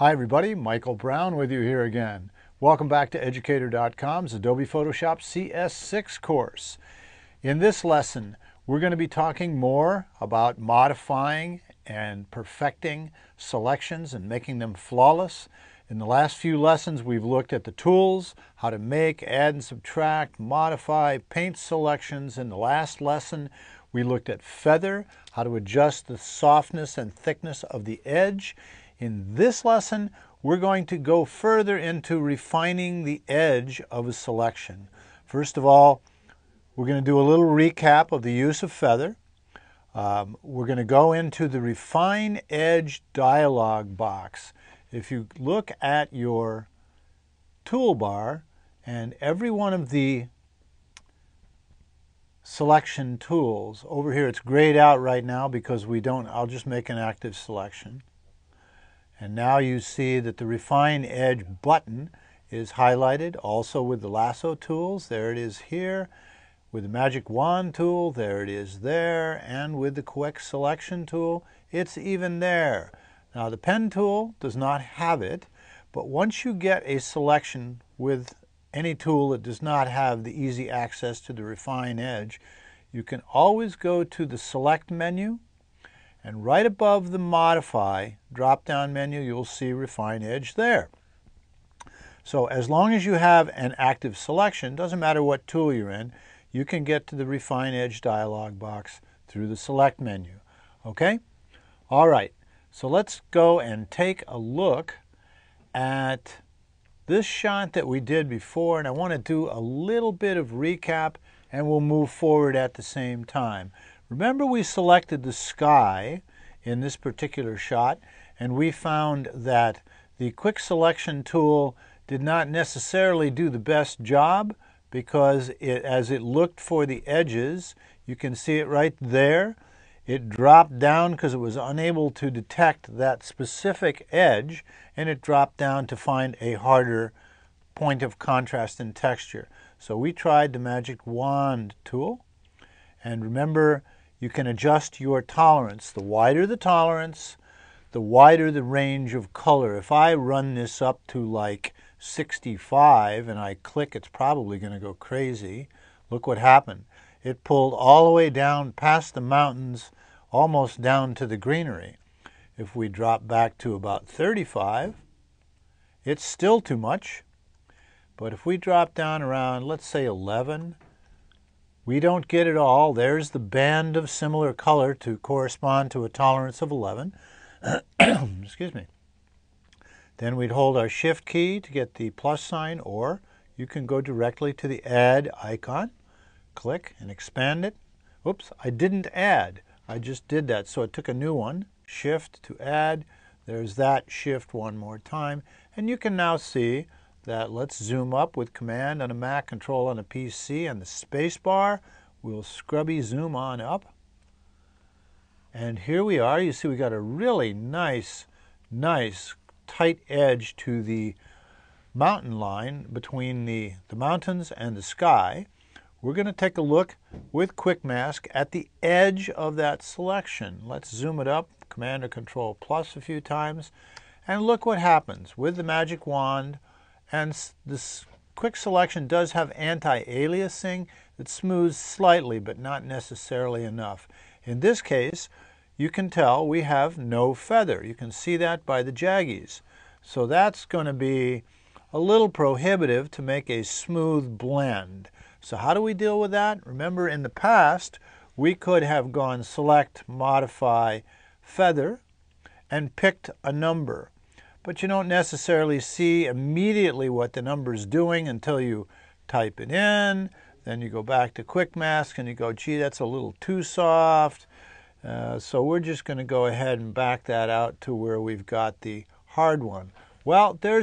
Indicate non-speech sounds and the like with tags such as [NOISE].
Hi everybody, Michael Brown with you here again. Welcome back to Educator.com's Adobe Photoshop CS6 course. In this lesson, we're going to be talking more about modifying and perfecting selections and making them flawless. In the last few lessons, we've looked at the tools, how to make, add and subtract, modify, paint selections. In the last lesson, we looked at feather, how to adjust the softness and thickness of the edge. In this lesson, we're going to go further into refining the edge of a selection. First of all, we're going to do a little recap of the use of feather. Um, we're going to go into the refine edge dialog box. If you look at your toolbar and every one of the selection tools, over here it's grayed out right now because we don't, I'll just make an active selection. And now you see that the Refine Edge button is highlighted also with the lasso tools. There it is here. With the Magic Wand tool, there it is there. And with the Quick Selection tool, it's even there. Now the Pen tool does not have it, but once you get a selection with any tool that does not have the easy access to the Refine Edge, you can always go to the Select menu and right above the Modify drop-down menu, you'll see Refine Edge there. So as long as you have an active selection, doesn't matter what tool you're in, you can get to the Refine Edge dialog box through the Select menu. Okay? All right, so let's go and take a look at this shot that we did before, and I want to do a little bit of recap, and we'll move forward at the same time. Remember we selected the sky in this particular shot and we found that the quick selection tool did not necessarily do the best job because it, as it looked for the edges, you can see it right there, it dropped down because it was unable to detect that specific edge and it dropped down to find a harder point of contrast and texture. So we tried the magic wand tool and remember you can adjust your tolerance. The wider the tolerance, the wider the range of color. If I run this up to like 65 and I click, it's probably going to go crazy. Look what happened. It pulled all the way down past the mountains, almost down to the greenery. If we drop back to about 35, it's still too much. But if we drop down around, let's say 11, we don't get it all. There's the band of similar color to correspond to a tolerance of 11. [CLEARS THROAT] Excuse me. Then we'd hold our shift key to get the plus sign or you can go directly to the add icon, click and expand it. Oops, I didn't add. I just did that. So it took a new one, shift to add. There's that shift one more time. And you can now see that let's zoom up with command on a Mac, control on a PC, and the space bar. We'll scrubby zoom on up. And here we are. You see we got a really nice, nice tight edge to the mountain line between the, the mountains and the sky. We're going to take a look with Quick Mask at the edge of that selection. Let's zoom it up, Command or Control plus a few times, and look what happens. With the magic wand, and this quick selection does have anti-aliasing that smooths slightly, but not necessarily enough. In this case, you can tell we have no feather. You can see that by the jaggies. So that's going to be a little prohibitive to make a smooth blend. So how do we deal with that? Remember in the past, we could have gone select, modify, feather, and picked a number but you don't necessarily see immediately what the number is doing until you type it in. Then you go back to Quick Mask and you go, gee, that's a little too soft. Uh, so we're just going to go ahead and back that out to where we've got the hard one. Well, there's